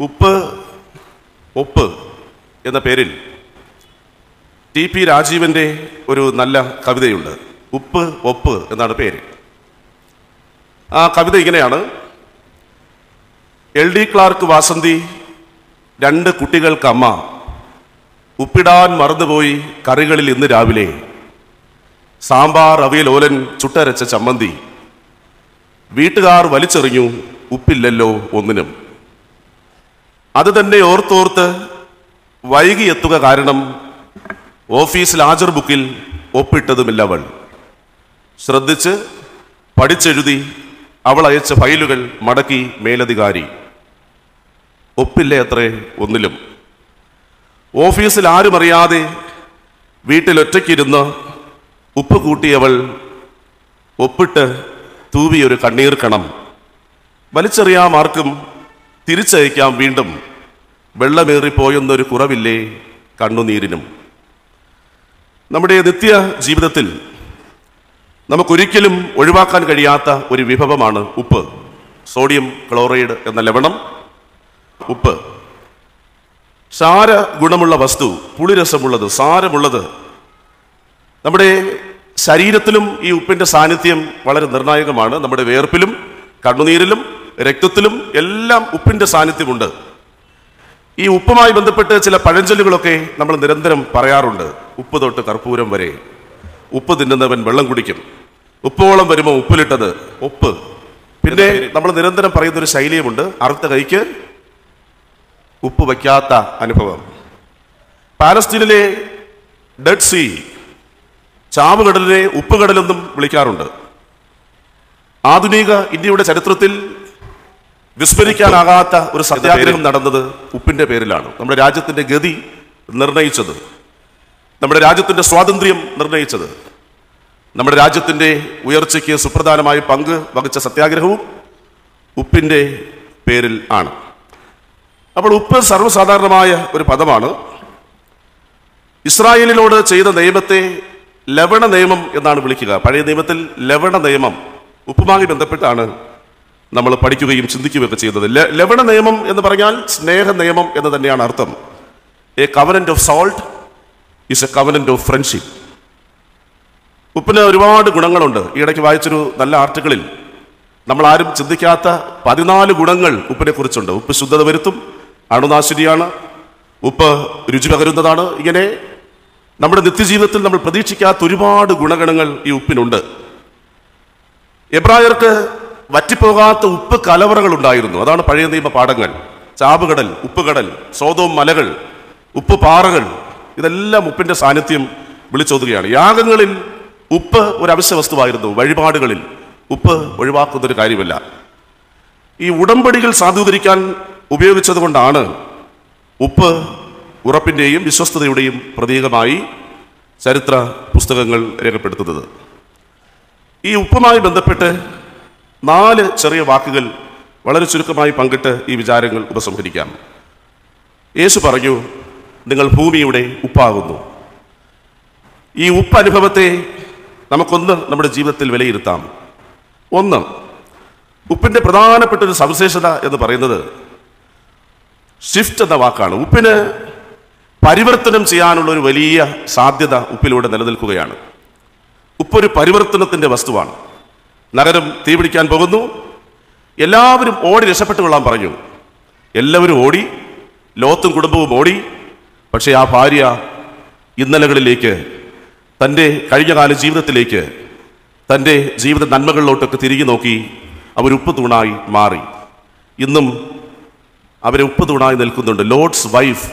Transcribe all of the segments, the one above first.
ഉപ്പ് ഒപ്പ് എന്ന പേരിൽ ടി പി രാജീവന്റെ ഒരു നല്ല കവിതയുണ്ട്. ഉപ്പ് ഒപ്പ് എന്നാണ് പേര്. ആ കവിത ഇങ്ങനെയാണ്. എൽ ഡി ക്ലാർക്ക് വാസന്തി രണ്ട് കുട്ടികൾക്കമ്മ ഉപ്പിടാൻ മറന്നുപോയി കറികളിൽ ഇന്ന് രാവിലെ. സാമ്പാർ അവിയൽ ഓലൻ ചുട്ടരച്ച ചമ്മന്തി. വീട്ടുകാർ വലിച്ചെറിഞ്ഞു ഉപ്പില്ലല്ലോ ഒന്നിനും. അത് തന്നെ ഓർത്തോർത്ത് വൈകി എത്തുക കാരണം ഓഫീസിൽ ഹാജർ ബുക്കിൽ ഒപ്പിട്ടതുമില്ല അവൾ. ശ്രദ്ധിച്ച് പഠിച്ചെഴുതി അവൾ അയച്ച ഫയലുകൾ മടക്കി മേലധികാരി. ഒപ്പില്ലേ അത്രേ ഒന്നിലും. ഓഫീസിൽ ആരും അറിയാതെ വീട്ടിൽ ഒറ്റയ്ക്കിരുന്ന് ഉപ്പ് കൂട്ടിയവൾ ഒപ്പിട്ട് തൂവിയൊരു കണ്ണീർ കണം തിരിച്ചയക്കാം വീണ്ടും വെള്ളമേറിപ്പോയെന്നൊരു കുറവില്ലേ കണ്ണുനീരിനും. നമ്മുടെ നിത്യ ജീവിതത്തിൽ നമുക്കൊരിക്കലും ഒഴിവാക്കാൻ കഴിയാത്ത ഒരു വിഭവമാണ് ഉപ്പ്. സോഡിയം ക്ലോറൈഡ് എന്ന ലവണം ഉപ്പ്. സാര ഗുണമുള്ള വസ്തു പുളിരസമുള്ളത് സാരമുള്ളത്. നമ്മുടെ ശരീരത്തിലും ഈ ഉപ്പിന്റെ സാന്നിധ്യം വളരെ നിർണായകമാണ്. നമ്മുടെ വേർപ്പിലും കണ്ണുനീരിലും രക്തത്തിലും എല്ലാം ഉപ്പിന്റെ സാന്നിധ്യമുണ്ട്. ഈ ഉപ്പുമായി ബന്ധപ്പെട്ട് ചില പഴഞ്ചൊല്ലുകളൊക്കെ നമ്മൾ നിരന്തരം പറയാറുണ്ട്. ഉപ്പ് തൊട്ട് കർപ്പൂരം വരെ. ഉപ്പ് തിന്നുന്നവൻ വെള്ളം കുടിക്കും. ഉപ്പോളം വരുമ്പോൾ ഉപ്പിലിട്ടത് ഉപ്പ്. പിന്നെ നമ്മൾ നിരന്തരം പറയുന്ന ഒരു ശൈലിയുമുണ്ട്. അറുത്ത കൈക്ക് ഉപ്പ് വയ്ക്കാത്ത അനുഭവം. പാലസ്തീനിലെ ഡെഡ് സീ ചാവുകടലിനെ ഉപ്പുകടലെന്നും വിളിക്കാറുണ്ട്. ആധുനിക ഇന്ത്യയുടെ ചരിത്രത്തിൽ വിസ്മരിക്കാനാകാത്ത ഒരു സത്യാഗ്രഹം നടന്നത് ഉപ്പിന്റെ പേരിലാണ്. നമ്മുടെ രാജ്യത്തിന്റെ ഗതി നിർണയിച്ചത്. നമ്മുടെ രാജ്യത്തിന്റെ സ്വാതന്ത്ര്യം നിർണയിച്ചത്. നമ്മുടെ രാജ്യത്തിന്റെ ഉയർച്ചയ്ക്ക് സുപ്രധാനമായി പങ്ക് വഹിച്ച സത്യാഗ്രഹവും ഉപ്പിന്റെ പേരിൽ ആണ്. അപ്പോൾ ഉപ്പ് സർവസാധാരണമായ ഒരു പദമാണ്. ഇസ്രായേലിനോട് ചെയ്ത നിയമത്തെ ലവണ നിയമം എന്നാണ് വിളിക്കുക. പഴയ നിയമത്തിൽ ലവണ നിയമം ഉപ്പുമായി ബന്ധപ്പെട്ടാണ് നമ്മൾ പഠിക്കുകയും ചിന്തിക്കുകയൊക്കെ ചെയ്യുന്നത്. ലവണ നിയമം എന്ന് പറഞ്ഞാൽ സ്നേഹ നിയമം എന്ന് തന്നെയാണ് അർത്ഥം. A covenant of salt is a covenant of friendship ഉപ്പിന് ഒരുപാട് ഗുണങ്ങളുണ്ട്. ഈ ഇടയ്ക്ക് വായിച്ചൊരു നല്ല ആർട്ടിക്കിളിൽ നമ്മൾ ആരും ചിന്തിക്കാത്ത പതിനാല് ഗുണങ്ങൾ ഉപ്പിനെ കുറിച്ചുണ്ട്. ഉപ്പ് ശുദ്ധത വരുത്തും അണുനാശിനിയാണ്. ഉപ്പ് രുചി പകരുന്നതാണ്. ഇങ്ങനെ നമ്മുടെ നിത്യജീവിതത്തിൽ നമ്മൾ പ്രതീക്ഷിക്കാത്ത ഒരുപാട് ഗുണഗണങ്ങൾ ഈ ഉപ്പിനുണ്ട്. എബ്രായർക്ക് വറ്റിപ്പോകാത്ത ഉപ്പ് കലവറകൾ ഉണ്ടായിരുന്നു. അതാണ് പഴയ നിയമ പാഠങ്ങൾ. ചാവുകടൽ ഉപ്പുകടൽ സോതവും മലകൾ ഉപ്പ് പാറകൾ ഇതെല്ലാം ഉപ്പിന്റെ സാന്നിധ്യം വിളിച്ചോതുകയാണ്. യാഗങ്ങളിൽ ഉപ്പ് ഒരു അവശ്യ വസ്തുവായിരുന്നു. വഴിപാടുകളിൽ ഉപ്പ് ഒഴിവാക്കുന്ന ഒരു കാര്യമല്ല. ഈ ഉടമ്പടികൾ സാധൂകരിക്കാൻ ഉപയോഗിച്ചത് കൊണ്ടാണ് ഉപ്പ് ഉറപ്പിന്റെയും വിശ്വസ്തതയുടെയും പ്രതീകമായി ചരിത്ര പുസ്തകങ്ങൾ രേഖപ്പെടുത്തുന്നത്. ഈ ഉപ്പുമായി ബന്ധപ്പെട്ട് നാല് ചെറിയ വാക്കുകൾ വളരെ ചുരുക്കമായി പങ്കിട്ട് ഈ വിചാരങ്ങൾ ഉപസംഹരിക്കാം. യേശു പറഞ്ഞു നിങ്ങൾ ഭൂമിയുടെ ഉപ്പാകുന്നു. ഈ ഉപ്പ് അനുഭവത്തെ നമുക്കൊന്ന് നമ്മുടെ ജീവിതത്തിൽ വിലയിരുത്താം. ഒന്ന് ഉപ്പിന്റെ പ്രധാനപ്പെട്ട ഒരു സവിശേഷത എന്ന് പറയുന്നത് ഷിഫ്റ്റ് എന്ന വാക്കാണ്. ഉപ്പിന് പരിവർത്തനം ചെയ്യാനുള്ള ഒരു വലിയ സാധ്യത ഉപ്പിലൂടെ നിലനിൽക്കുകയാണ്. ഉപ്പൊരു പരിവർത്തനത്തിന്റെ വസ്തുവാണ്. നഗരം തീപിടിക്കാൻ പോകുന്നു. എല്ലാവരും ഓടി രക്ഷപ്പെട്ടു കൊള്ളാൻ പറഞ്ഞു. എല്ലാവരും ഓടി ലോത്തും കുടുംബവും ഓടി. പക്ഷേ ആ ഭാര്യ ഇന്നലകളിലേക്ക് തന്റെ കഴിഞ്ഞകാല ജീവിതത്തിലേക്ക് തന്റെ ജീവിത നന്മകളിലോട്ടൊക്കെ തിരികെ നോക്കി അവർ ഉപ്പ് തൂണായി മാറി. ഇന്നും അവരെ ഉപ്പ് തൂണായി നിൽക്കുന്നുണ്ട്. ലോഡ്സ് വൈഫ്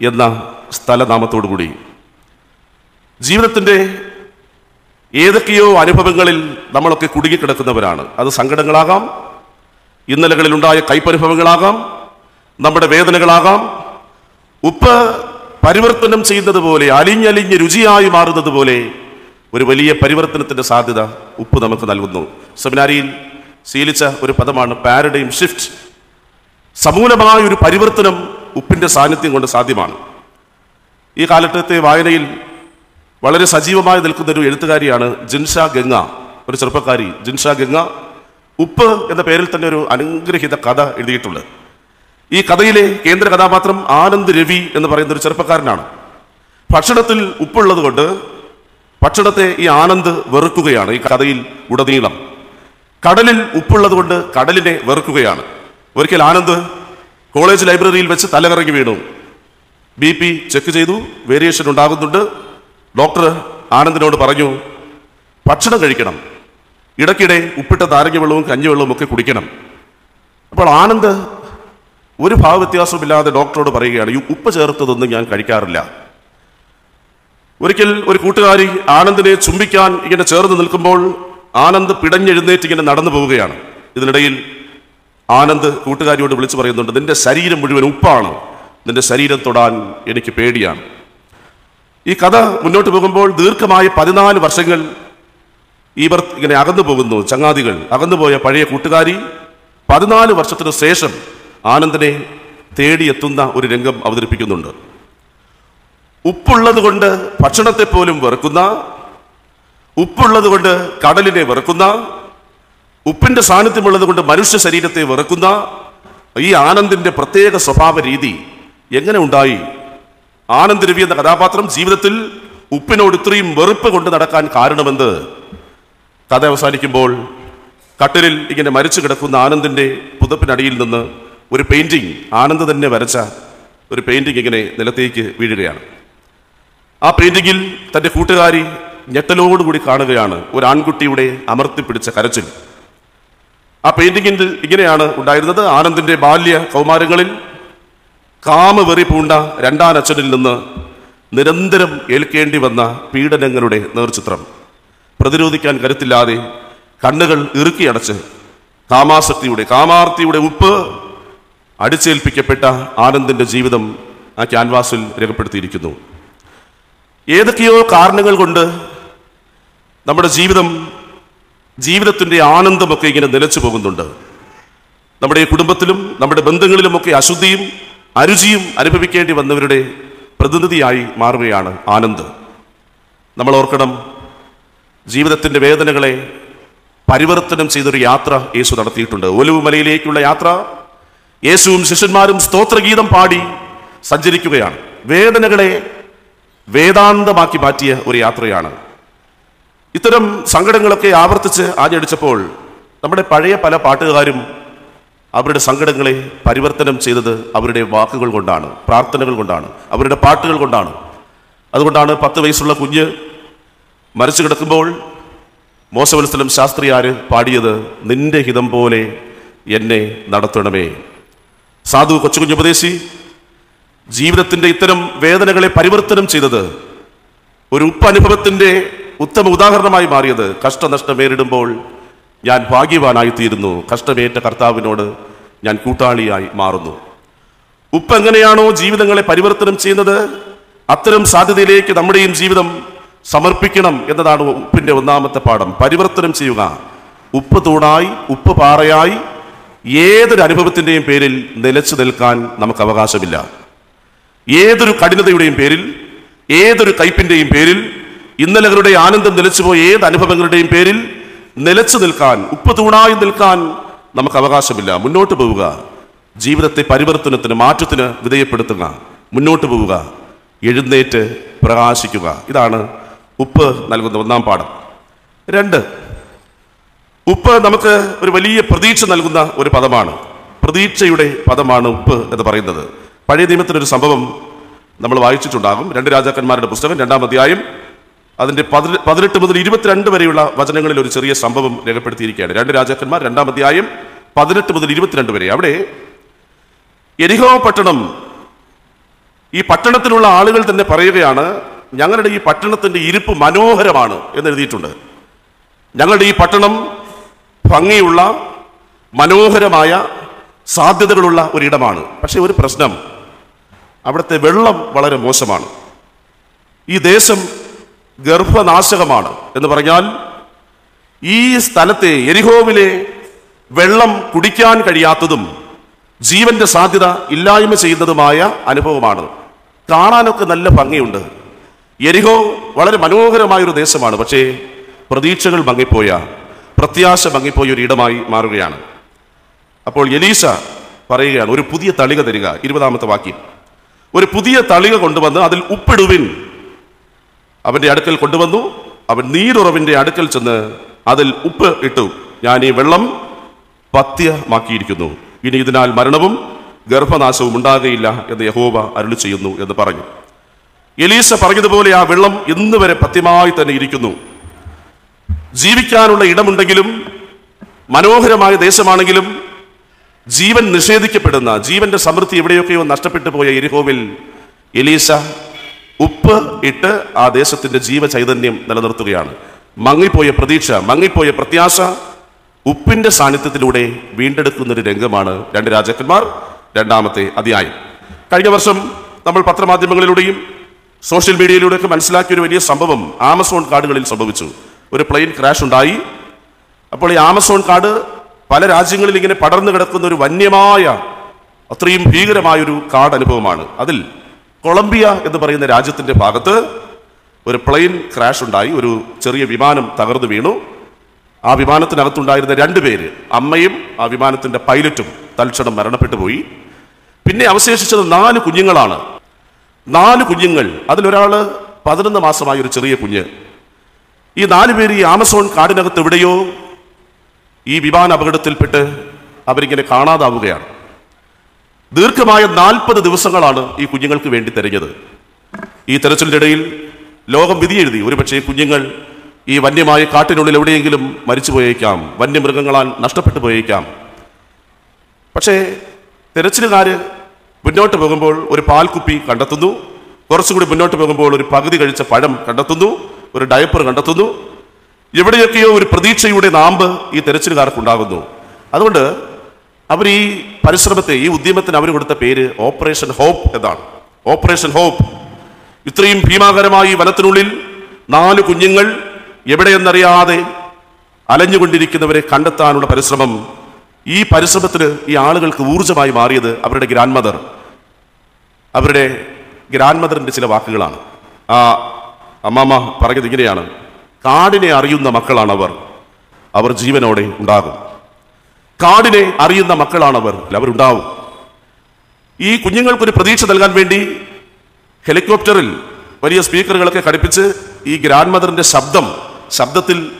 എന്ന സ്ഥലനാമത്തോടു കൂടി ജീവിതത്തിന്റെ ഏതൊക്കെയോ അനുഭവങ്ങളിൽ നമ്മളൊക്കെ കുടുങ്ങിക്കിടക്കുന്നവരാണ്. അത് സങ്കടങ്ങളാകാം ഇന്നലകളിലുണ്ടായ കൈപ്പനുഭവങ്ങളാകാം നമ്മുടെ വേദനകളാകാം. ഉപ്പ് പരിവർത്തനം ചെയ്യുന്നത് പോലെ അലിഞ്ഞലിഞ്ഞ് രുചിയായി മാറുന്നത് പോലെ ഒരു വലിയ പരിവർത്തനത്തിന്റെ സാധ്യത ഉപ്പ് നമുക്ക് നൽകുന്നു. സെമിനാരിയിൽ ശീലിച്ച ഒരു പദമാണ് പാരഡൈം ഷിഫ്റ്റ്. സമൂലമായ ഒരു പരിവർത്തനം ഉപ്പിന്റെ സാന്നിധ്യം കൊണ്ട് സാധ്യമാണ്. ഈ കാലഘട്ടത്തെ വായനയിൽ വളരെ സജീവമായി നിൽക്കുന്ന ഒരു എഴുത്തുകാരിയാണ് ജിൻഷ ഗംഗ ഒരു ചെറുപ്പക്കാരി ജിൻഷ ഗംഗ. ഉപ്പ് എന്ന പേരിൽ തന്നെ ഒരു അനുഗ്രഹിത കഥ എഴുതിയിട്ടുള്ളത് ഈ കഥയിലെ കേന്ദ്ര കഥാപാത്രം ആനന്ദ് രവി എന്ന് പറയുന്ന ഒരു ചെറുപ്പക്കാരനാണ്. ഭക്ഷണത്തിൽ ഉപ്പുള്ളത് കൊണ്ട് ഭക്ഷണത്തെ ഈ ആനന്ദ് വെറുക്കുകയാണ് ഈ കഥയിൽ ഉടനീളം. കടലിൽ ഉപ്പുള്ളത് കൊണ്ട് കടലിനെ വെറുക്കുകയാണ്. ഒരിക്കൽ ആനന്ദ് കോളേജ് ലൈബ്രറിയിൽ വെച്ച് തലകറങ്ങി വീണു. ബി പി ചെക്ക് ചെയ്തു വേരിയേഷൻ ഉണ്ടാകുന്നുണ്ട്. ഡോക്ടർ ആനന്ദിനോട് പറഞ്ഞു ഭക്ഷണം കഴിക്കണം. ഇടയ്ക്കിടെ ഉപ്പിട്ട നാരങ്ങവെള്ളവും കഞ്ഞിവെള്ളവും ഒക്കെ കുടിക്കണം. അപ്പോൾ ആനന്ദ് ഒരു ഭാവവ്യത്യാസമില്ലാതെ ഡോക്ടറോട് പറയുകയാണ് ഈ ഉപ്പ് ചേർത്തതൊന്നും ഞാൻ കഴിക്കാറില്ല. ഒരിക്കൽ ഒരു കൂട്ടുകാരി ആനന്ദിനെ ചുംബിക്കാൻ ഇങ്ങനെ ചേർന്ന് നിൽക്കുമ്പോൾ ആനന്ദ് പിടഞ്ഞെഴുന്നേറ്റ് ഇങ്ങനെ നടന്നു പോവുകയാണ്. ഇതിനിടയിൽ ആനന്ദ് കൂട്ടുകാരിയോട് വിളിച്ചു പറയുന്നുണ്ട് നിന്റെ ശരീരം മുഴുവൻ ഉപ്പാണ്. നിന്റെ ശരീരം തൊടാൻ എനിക്ക് പേടിയാണ്. ഈ കഥ മുന്നോട്ട് പോകുമ്പോൾ ദീർഘമായ പതിനാല് വർഷങ്ങൾ ഇവർ ഇങ്ങനെ അകന്നു പോകുന്നു. ചങ്ങാതികൾ അകന്നുപോയ പഴയ കൂട്ടുകാരി പതിനാല് വർഷത്തിനു ശേഷം ആനന്ദനെ തേടിയെത്തുന്ന ഒരു രംഗം അവതരിപ്പിക്കുന്നുണ്ട്. ഉപ്പുള്ളത് കൊണ്ട് ഭക്ഷണത്തെ പോലും വെറുക്കുന്ന ഉപ്പുള്ളത് കൊണ്ട് കടലിനെ വെറുക്കുന്ന ഉപ്പിന്റെ സാന്നിധ്യമുള്ളത് കൊണ്ട് മനുഷ്യ ശരീരത്തെ വെറുക്കുന്ന ഈ ആനന്ദിന്റെ പ്രത്യേക സ്വഭാവ രീതി എങ്ങനെ ഉണ്ടായി? ആനന്ദ് രവി എന്ന കഥാപാത്രം ജീവിതത്തിൽ ഉപ്പിനോട് ഇത്രയും വെറുപ്പ് കൊണ്ട് നടക്കാൻ കാരണമെന്ത്? കഥ അവസാനിക്കുമ്പോൾ കട്ടിലിൽ ഇങ്ങനെ മരിച്ചു കിടക്കുന്ന ആനന്ദിന്റെ പുതപ്പിനടിയിൽ നിന്ന് ഒരു പെയിന്റിംഗ് ആനന്ദ് തന്നെ വരച്ച ഒരു പെയിന്റിംഗ് ഇങ്ങനെ നിലത്തേക്ക് വീഴുകയാണ്. ആ പെയിന്റിങ്ങിൽ തന്റെ കൂട്ടുകാരി ഞെട്ടലോടുകൂടി കാണുകയാണ് ഒരു ആൺകുട്ടിയുടെ അമർത്തിപ്പിടിച്ച കരച്ചിൽ. ആ പെയിന്റിങ്ങിൽ ഇങ്ങനെയാണ് ഉണ്ടായിരുന്നത്. ആനന്ദിന്റെ ബാല്യ കൗമാരങ്ങളിൽ കാമവെറി പൂണ്ട രണ്ടാം അച്ഛനിൽ നിന്ന് നിരന്തരം ഏൽക്കേണ്ടി വന്ന പീഡനങ്ങളുടെ നേർചിത്രം. പ്രതിരോധിക്കാൻ കരുത്തില്ലാതെ കണ്ണുകൾ ഇറുക്കിയടച്ച് കാമാസക്തിയുടെ കാമാർത്തിയുടെ ഉപ്പ് അടിച്ചേൽപ്പിക്കപ്പെട്ട ആനന്ദിന്റെ ജീവിതം ആ ക്യാൻവാസിൽ രേഖപ്പെടുത്തിയിരിക്കുന്നു. ഏതൊക്കെയോ കാരണങ്ങൾ കൊണ്ട് നമ്മുടെ ജീവിതം ജീവിതത്തിന്റെ ആനന്ദമൊക്കെ ഇങ്ങനെ നിലച്ചു പോകുന്നുണ്ട്. നമ്മുടെ കുടുംബത്തിലും നമ്മുടെ ബന്ധങ്ങളിലുമൊക്കെ അശുദ്ധിയും അരുചിയും അനുഭവിക്കേണ്ടി വന്നവരുടെ പ്രതിനിധിയായി മാറുകയാണ് ആനന്ദ്. നമ്മൾ ഓർക്കണം ജീവിതത്തിന്റെ വേദനകളെ പരിവർത്തനം ചെയ്തൊരു യാത്ര യേശു നടത്തിയിട്ടുണ്ട്. ഒലിവ് മലയിലേക്കുള്ള യാത്ര യേശുവും ശിഷ്യന്മാരും സ്തോത്രഗീതം പാടി സഞ്ചരിക്കുകയാണ്. വേദനകളെ വേദാന്തമാക്കി മാറ്റിയ ഒരു യാത്രയാണ്. ഇത്തരം സങ്കടങ്ങളൊക്കെ ആവർത്തിച്ച് ആഞ്ഞടിച്ചപ്പോൾ നമ്മുടെ പഴയ പല പാട്ടുകാരും അവരുടെ സങ്കടങ്ങളെ പരിവർത്തനം ചെയ്തത് അവരുടെ വാക്കുകൾ കൊണ്ടാണ് പ്രാർത്ഥനകൾ കൊണ്ടാണ് അവരുടെ പാട്ടുകൾ കൊണ്ടാണ്. അതുകൊണ്ടാണ് പത്ത് വയസ്സുള്ള കുഞ്ഞ് മരിച്ചു കിടക്കുമ്പോൾ മോശവത്സലം ശാസ്ത്രിയാര് പാടിയത് നിന്റെ ഹിതം പോലെ എന്നെ നടത്തണമേ. സാധു കൊച്ചുകുഞ്ഞ് ഉപദേശി ജീവിതത്തിന്റെ ഇത്തരം വേദനകളെ പരിവർത്തനം ചെയ്തത് ഒരു ഉപ്പ് അനുഭവത്തിന്റെ ഉത്തമ ഉദാഹരണമായി മാറിയത് കഷ്ടനഷ്ടം നേരിടുമ്പോൾ ഞാൻ ഭാഗ്യവാനായിത്തീരുന്നു. കഷ്ടമേറ്റ കർത്താവിനോട് ഞാൻ കൂട്ടാളിയായി മാറുന്നു. ഉപ്പ് എങ്ങനെയാണോ ജീവിതങ്ങളെ പരിവർത്തനം ചെയ്യുന്നത്? അത്തരം സാധ്യതയിലേക്ക് നമ്മുടെയും ജീവിതം സമർപ്പിക്കണം എന്നതാണ് ഉപ്പിന്റെ ഒന്നാമത്തെ പാഠം. പരിവർത്തനം ചെയ്യുക. ഉപ്പ് തൂണായി ഉപ്പ് പാറയായി ഏതൊരു അനുഭവത്തിന്റെയും പേരിൽ നിലച്ചു നിൽക്കാൻ നമുക്ക് അവകാശമില്ല. ഏതൊരു കഠിനതയുടെയും പേരിൽ ഏതൊരു കയ്പിന്റെയും പേരിൽ ഇന്നലകളുടെ ആനന്ദം നിലച്ചുപോയ ഏത് അനുഭവങ്ങളുടെയും പേരിൽ നിലച്ചു നിൽക്കാൻ ഉപ്പ് തൂണായി നിൽക്കാൻ നമുക്ക് അവകാശമില്ല. മുന്നോട്ട് പോവുക. ജീവിതത്തെ പരിവർത്തനത്തിന് മാറ്റത്തിന് വിധേയപ്പെടുത്തുക. മുന്നോട്ട് പോവുക. എഴുന്നേറ്റ് പ്രകാശിക്കുക. ഇതാണ് ഉപ്പ് നൽകുന്ന ഒന്നാം പാഠം. രണ്ട്. ഉപ്പ് നമുക്ക് ഒരു വലിയ പ്രതീക്ഷ നൽകുന്ന ഒരു പദമാണ്. പ്രതീക്ഷയുടെ പദമാണ് ഉപ്പ് എന്ന് പറയുന്നത്. പഴയ നിയമത്തിനൊരു സംഭവം നമ്മൾ വായിച്ചിട്ടുണ്ടാകും. രണ്ട് രാജാക്കന്മാരുടെ പുസ്തകം രണ്ടാം അധ്യായം പതിനെ- പതിനെട്ട് മുതൽ ഇരുപത്തിരണ്ട് വരെയുള്ള വചനങ്ങളിൽ ഒരു ചെറിയ സംഭവം രേഖപ്പെടുത്തിയിരിക്കുകയാണ്. രണ്ട് രാജാക്കന്മാർ രണ്ടാം അധ്യായം പതിനെട്ട് മുതൽ ഇരുപത്തിരണ്ട് വരെ. അവിടെ എരിഹോ പട്ടണം ഈ പട്ടണത്തിലുള്ള ആളുകൾ തന്നെ പറയുകയാണ് ഞങ്ങളുടെ ഈ പട്ടണത്തിന്റെ ഇരിപ്പ് മനോഹരമാണ് എന്ന് എഴുതിയിട്ടുണ്ട്. ഞങ്ങളുടെ ഈ പട്ടണം ഭംഗിയുള്ള മനോഹരമായ സാധ്യതകളുള്ള ഒരിടമാണ്. പക്ഷേ ഒരു പ്രശ്നം അവിടുത്തെ വെള്ളം വളരെ മോശമാണ്. ഈ ദേശം ഗർഭനാശകമാണ് എന്ന് പറഞ്ഞാൽ ഈ സ്ഥലത്തെ എരിഹോവിലെ വെള്ളം കുടിക്കാൻ കഴിയാത്തതും ജീവന്റെ സാധ്യത ഇല്ലായ്മ ചെയ്യുന്നതുമായ അനുഭവമാണ്. കാണാനൊക്കെ നല്ല ഭംഗിയുണ്ട്. എരിഹോ വളരെ മനോഹരമായൊരു ദേശമാണ്. പക്ഷേ പ്രതീക്ഷകൾ ഭംഗിപ്പോയ പ്രത്യാശ ഭംഗിപ്പോയ ഒരു ഇടമായി മാറുകയാണ്. അപ്പോൾ എലീസ പറയുകയാണ് ഒരു പുതിയ തളിക തരിക. ഇരുപതാമത്തെ വാക്യം. ഒരു പുതിയ തളിക കൊണ്ടുവന്ന് അതിൽ ഉപ്പിടുവിൻ. അവന്റെ അടുക്കൽ കൊണ്ടുവന്നു. അവൻ നീരുറവിന്റെ അടുക്കൽ ചെന്ന് അതിൽ ഉപ്പ് ഇട്ടു. ഞാൻ ഈ വെള്ളം പത്യമാക്കിയിരിക്കുന്നു. ഇനി ഇതിനാൽ മരണവും ഗർഭനാശവും ഉണ്ടാകുകയില്ല എന്ന് യഹോവ അരുളി ചെയ്യുന്നു എന്ന് പറഞ്ഞു. എലീസ പറഞ്ഞതുപോലെ ആ വെള്ളം ഇന്ന് വരെ പത്യമായി തന്നെ ഇരിക്കുന്നു. ജീവിക്കാനുള്ള ഇടമുണ്ടെങ്കിലും മനോഹരമായ ദേശമാണെങ്കിലും ജീവൻ നിഷേധിക്കപ്പെടുന്ന ജീവന്റെ സമൃദ്ധി എവിടെയൊക്കെയോ നഷ്ടപ്പെട്ടു പോയ എരിഹോവിൽ എലീസ ഉപ്പ് ഇട്ട് ആ ദേശത്തിന്റെ ജീവചൈതന്യം നിലനിർത്തുകയാണ്. മങ്ങിപ്പോയ പ്രതീക്ഷ മങ്ങിപ്പോയ പ്രത്യാശ ഉപ്പിന്റെ സാന്നിധ്യത്തിലൂടെ വീണ്ടെടുക്കുന്ന ഒരു രംഗമാണ് രണ്ട് രാജാക്കന്മാർ രണ്ടാമത്തെ അധ്യായം കഴിഞ്ഞ വർഷം നമ്മൾ പത്രമാധ്യമങ്ങളിലൂടെയും സോഷ്യൽ മീഡിയയിലൂടെയൊക്കെ മനസ്സിലാക്കിയ ഒരു വലിയ സംഭവം ആമസോൺ കാർഡുകളിൽ സംഭവിച്ചു. ഒരു പ്ലെയിൻ ക്രാഷ് ഉണ്ടായി അപ്പോൾ ഈ ആമസോൺ കാർഡ് പല രാജ്യങ്ങളിൽ ഇങ്ങനെ പടർന്നു കിടക്കുന്ന ഒരു വന്യമായ അത്രയും ഭീകരമായൊരു കാട് അനുഭവമാണ് അതിൽ കൊളംബിയ എന്ന് പറയുന്ന രാജ്യത്തിന്റെ ഭാഗത്ത് ഒരു പ്ലെയിൻ ക്രാഷ് ഉണ്ടായി ഒരു ചെറിയ വിമാനം തകർന്നു വീണു. ആ വിമാനത്തിനകത്തുണ്ടായിരുന്ന രണ്ട് പേര് അമ്മയും ആ വിമാനത്തിന്റെ പൈലറ്റും തൽക്ഷണം മരണപ്പെട്ടു പോയി. പിന്നെ അവശേഷിച്ചത് നാല് കുഞ്ഞുങ്ങളാണ്. നാല് കുഞ്ഞുങ്ങൾ അതിലൊരാൾ പതിനൊന്ന് മാസമായ ഒരു ചെറിയ കുഞ്ഞ്. ഈ നാല് പേര് ഈ ആമസോൺ കാടിനകത്ത് എവിടെയോ ഈ വിമാന അപകടത്തിൽപ്പെട്ട് അവരിങ്ങനെ കാണാതാവുകയാണ്. ദീർഘമായ നാൽപ്പത് ദിവസങ്ങളാണ് ഈ കുഞ്ഞുങ്ങൾക്ക് വേണ്ടി തെരഞ്ഞത്. ഈ തെരച്ചിലിന്റെ ഇടയിൽ ലോകം വിധി എഴുതി ഒരുപക്ഷെ കുഞ്ഞുങ്ങൾ ഈ വന്യമായ കാട്ടിനുള്ളിൽ എവിടെയെങ്കിലും മരിച്ചു പോയേക്കാം വന്യമൃഗങ്ങളാൽ നഷ്ടപ്പെട്ടു പോയേക്കാം. പക്ഷേ തെരച്ചിലുകാർ മുന്നോട്ട് പോകുമ്പോൾ ഒരു പാൽക്കുപ്പി കണ്ടെത്തുന്നു കുറച്ചുകൂടി മുന്നോട്ട് പോകുമ്പോൾ ഒരു പകുതി കഴിച്ച പഴം കണ്ടെത്തുന്നു ഒരു ഡയപ്പർ കണ്ടെത്തുന്നു. എവിടെയൊക്കെയോ ഒരു പ്രതീക്ഷയുടെ നാമ്പ് ഈ തെരച്ചിലുകാർക്കുണ്ടാകുന്നു. അതുകൊണ്ട് അവർ ഈ പരിശ്രമത്തെ ഈ ഉദ്യമത്തിന് അവർ കൊടുത്ത പേര് ഓപ്പറേഷൻ ഹോപ്പ് എന്നാണ്. Operation hope. ഇത്രയും ഭീമാകരമായ വനത്തിനുള്ളിൽ നാല് കുഞ്ഞുങ്ങൾ എവിടെയെന്നറിയാതെ അലഞ്ഞുകൊണ്ടിരിക്കുന്നവരെ കണ്ടെത്താനുള്ള പരിശ്രമം ഈ പരിശ്രമത്തിന് ഈ ആളുകൾക്ക് ഊർജമായി മാറിയത് അവരുടെ ഗ്രാൻഡ് മദർ അവരുടെ ഗ്രാൻഡ് മദറിന്റെ ചില വാക്കുകളാണ്. ആ അമ്മാമ്മ പറഞ്ഞത് ഇങ്ങനെയാണ്. കാടിനെ അറിയുന്ന മക്കളാണ് അവർ അവർ ജീവനോടെ ഉണ്ടാകും. കാടിനെ അറിയുന്ന മക്കളാണ് അവർ അവരുണ്ടാവും. ഈ കുഞ്ഞുങ്ങൾക്കൊരു പ്രതീക്ഷ നൽകാൻ വേണ്ടി ഹെലികോപ്റ്ററിൽ വലിയ സ്പീക്കറുകളൊക്കെ ഘടിപ്പിച്ച് ഈ ഗ്രാൻഡ് മദറിന്റെ ശബ്ദം ശബ്ദത്തിൽ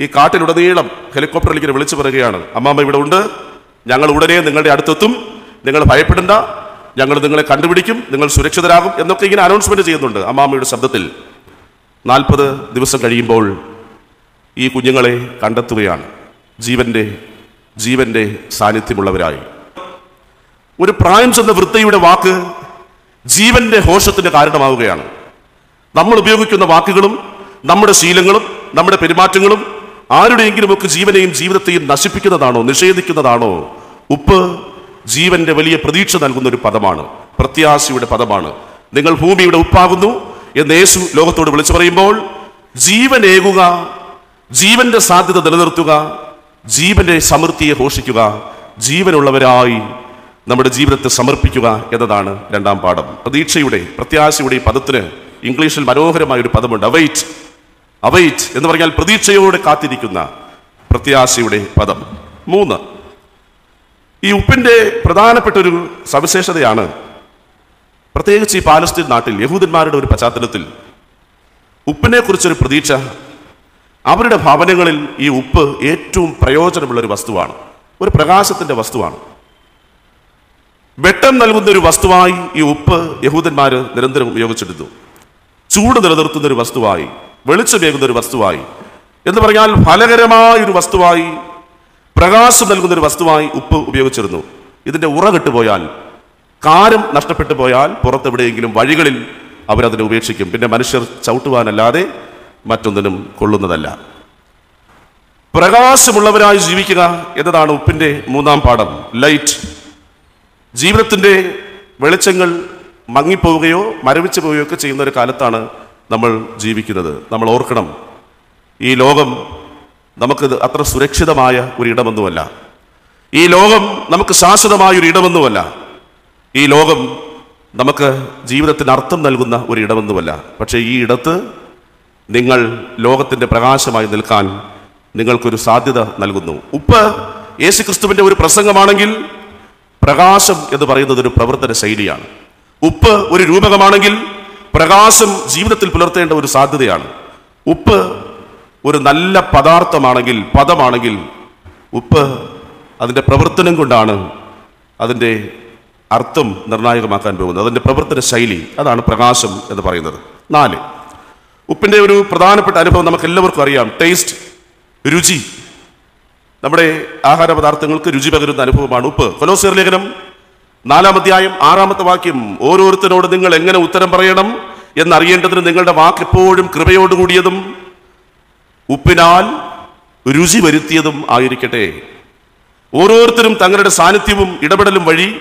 ഈ കാട്ടിലുടനീളം ഹെലികോപ്റ്ററിൽ ഇങ്ങനെ വിളിച്ചു പറയുകയാണ്. അമ്മാമ്മ ഇവിടെ ഉണ്ട്. ഞങ്ങൾ ഉടനെ നിങ്ങളുടെ അടുത്തെത്തും. നിങ്ങൾ ഭയപ്പെടണ്ട. ഞങ്ങൾ നിങ്ങളെ കണ്ടുപിടിക്കും. നിങ്ങൾ സുരക്ഷിതരാകും. എന്നൊക്കെ ഇങ്ങനെ അനൗൺസ്മെന്റ് ചെയ്യുന്നുണ്ട് അമ്മാമ്മയുടെ ശബ്ദത്തിൽ. നാൽപ്പത് ദിവസം കഴിയുമ്പോൾ ഈ കുഞ്ഞുങ്ങളെ കണ്ടെത്തുകയാണ്. ജീവന്റെ ജീവന്റെ സാന്നിധ്യമുള്ളവരായി. ഒരു പ്രായം ചെന്ന വൃത്തയുടെ വാക്ക് ജീവന്റെ ഹോഷത്തിന് കാരണമാവുകയാണ്. നമ്മൾ ഉപയോഗിക്കുന്ന വാക്കുകളും നമ്മുടെ ശീലങ്ങളും നമ്മുടെ പെരുമാറ്റങ്ങളും ആരുടെയെങ്കിലുമൊക്കെ ജീവനെയും ജീവിതത്തെയും നശിപ്പിക്കുന്നതാണോ നിഷേധിക്കുന്നതാണോ? ഉപ്പ് ജീവന്റെ വലിയ പ്രതീക്ഷ നൽകുന്ന ഒരു പദമാണ്. പ്രത്യാശയുടെ പദമാണ്. നിങ്ങൾ ഭൂമിയുടെ ഉപ്പാകുന്നു എന്ന് യേശു ലോകത്തോട് വിളിച്ചു പറയുമ്പോൾ ജീവനേകുക ജീവന്റെ സാധ്യത നിലനിർത്തുക ജീവന്റെ സമൃദ്ധിയെ ഘോഷിക്കുക ജീവനുള്ളവരായി നമ്മുടെ ജീവിതത്തെ സമർപ്പിക്കുക എന്നതാണ് രണ്ടാം പാഠം. പ്രതീക്ഷയുടെ പ്രത്യാശയുടെ പദത്തിന് ഇംഗ്ലീഷിൽ മനോഹരമായ ഒരു പദമുണ്ട് അവൈറ്റ്. അവൈറ്റ് എന്ന് പറഞ്ഞാൽ പ്രതീക്ഷയോടെ കാത്തിരിക്കുന്ന പ്രത്യാശയുടെ പദം. മൂന്ന്. ഈ ഉപ്പിന്റെ പ്രധാനപ്പെട്ട ഒരു സവിശേഷതയാണ് പ്രത്യേകിച്ച് ഈ പാലസ്തീൻ നാട്ടിൽ യഹൂദന്മാരുടെ ഒരു പശ്ചാത്തലത്തിൽ ഉപ്പിനെ കുറിച്ചൊരു പ്രതീക്ഷ അവരുടെ ഭവനങ്ങളിൽ ഈ ഉപ്പ് ഏറ്റവും പ്രയോജനമുള്ള ഒരു വസ്തുവാണ്. ഒരു പ്രകാശത്തിന്റെ വസ്തുവാണ്. വെട്ടം നൽകുന്ന ഒരു വസ്തുവായി ഈ ഉപ്പ് യഹൂദന്മാർ നിരന്തരം ഉപയോഗിച്ചിരുന്നു. ചൂട് നിലനിർത്തുന്ന ഒരു വസ്തുവായി വെളിച്ചമേകുന്ന ഒരു വസ്തുവായി എന്ന് പറഞ്ഞാൽ ഫലകരമായ ഒരു വസ്തുവായി പ്രകാശം നൽകുന്ന ഒരു വസ്തുവായി ഉപ്പ് ഉപയോഗിച്ചിരുന്നു. ഇതിന്റെ ഉറ കെട്ടുപോയാൽ കാരം നഷ്ടപ്പെട്ടു പോയാൽ പുറത്തെവിടെയെങ്കിലും വഴികളിൽ അവരതിനെ ഉപേക്ഷിക്കും. പിന്നെ മനുഷ്യർ ചവിട്ടുവാനല്ലാതെ മറ്റൊന്നിനും കൊള്ളുന്നതല്ല. പ്രകാശമുള്ളവരായി ജീവിക്കുക എന്നതാണ് ഉപ്പിന്റെ മൂന്നാം പാഠം. ലൈറ്റ് ജീവിതത്തിന്റെ വെളിച്ചങ്ങൾ മങ്ങിപ്പോവുകയോ മരവിച്ചു പോവുകയോ ഒക്കെ ചെയ്യുന്ന ഒരു കാലത്താണ് നമ്മൾ ജീവിക്കുന്നത്. നമ്മൾ ഓർക്കണം ഈ ലോകം നമുക്ക് അത്ര സുരക്ഷിതമായ ഒരു ഇടമൊന്നുമല്ല. ഈ ലോകം നമുക്ക് ശാശ്വതമായ ഒരു ഇടമൊന്നുമല്ല. ഈ ലോകം നമുക്ക് ജീവിതത്തിന് അർത്ഥം നൽകുന്ന ഒരു ഇടമൊന്നുമല്ല. പക്ഷേ ഈ ഇടത്ത് നിങ്ങൾ ലോകത്തിന്റെ പ്രകാശമായി നിൽക്കാൻ നിങ്ങൾക്കൊരു സാധ്യത നൽകുന്നു. ഉപ്പ് യേശു ക്രിസ്തുവിന്റെ ഒരു പ്രസംഗമാണെങ്കിൽ പ്രകാശം എന്ന് പറയുന്നത് ഒരു പ്രവർത്തന ശൈലിയാണ്. ഉപ്പ് ഒരു രൂപകമാണെങ്കിൽ പ്രകാശം ജീവിതത്തിൽ പുലർത്തേണ്ട ഒരു സാധ്യതയാണ്. ഉപ്പ് ഒരു നല്ല പദാർത്ഥമാണെങ്കിൽ പദമാണെങ്കിൽ ഉപ്പ് അതിന്റെ പ്രവർത്തനം കൊണ്ടാണ് അതിന്റെ അർത്ഥം നിർണായകമാക്കാൻ പോകുന്നത്. അതിന്റെ പ്രവർത്തന ശൈലി അതാണ് പ്രകാശം എന്ന് പറയുന്നത്. നാല് ഉപ്പിന്റെ ഒരു പ്രധാനപ്പെട്ട അനുഭവം നമുക്ക് എല്ലാവർക്കും അറിയാം. ടേസ്റ്റ് രുചി. നമ്മുടെ ആഹാര പദാർത്ഥങ്ങൾക്ക് രുചി പകരുന്ന അനുഭവമാണ് ഉപ്പ്. കൊലോസിയർ ലേഖനം നാലാം അധ്യായം ആറാമത്തെ വാക്യം. ഓരോരുത്തരോട് നിങ്ങൾ എങ്ങനെ ഉത്തരം പറയണം എന്നറിയേണ്ടതിന് നിങ്ങളുടെ വാക്ക് എപ്പോഴും കൃപയോടുകൂടിയതും ഉപ്പിനാൽ രുചി വരുത്തിയതും ആയിരിക്കട്ടെ. ഓരോരുത്തരും തങ്ങളുടെ സാന്നിധ്യവും ഇടപെടലും വഴി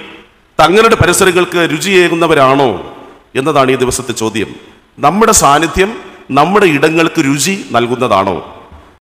തങ്ങളുടെ പരിസരങ്ങൾക്ക് രുചിയേകുന്നവരാണോ എന്നതാണ് ഈ ദിവസത്തെ ചോദ്യം. നമ്മുടെ സാന്നിധ്യം നമ്മുടെ ഇടങ്ങൾക്ക് രുചി നൽകുന്നതാണോ?